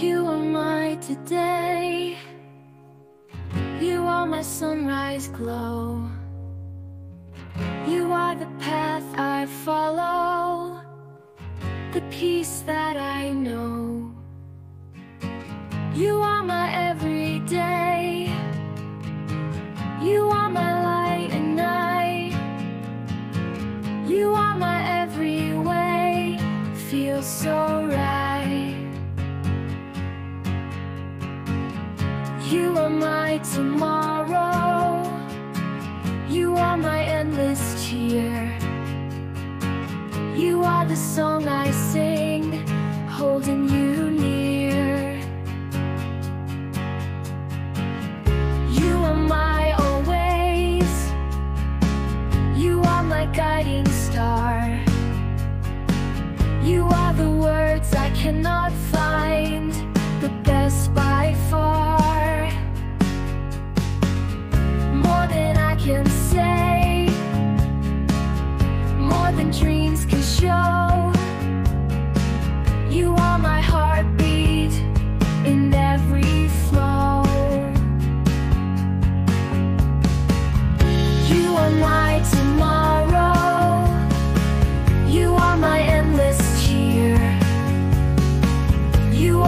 You are my today. You are my sunrise glow. You are the path I follow, the peace that I know. You are my You are my tomorrow. You are my endless cheer. You are the song I sing, holding you near. You are my always. You are my guiding star. You are the words I cannot find,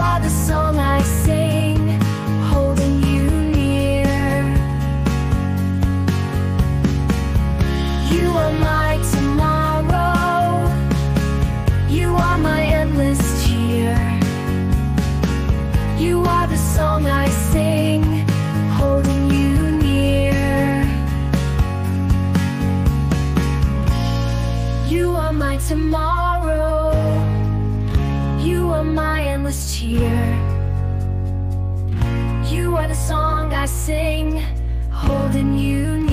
are the song I sing, holding you near. You are my tomorrow. You are my endless cheer. You are the song I sing, holding you near. You are my tomorrow. You are my endless cheer. You are the song I sing, holding you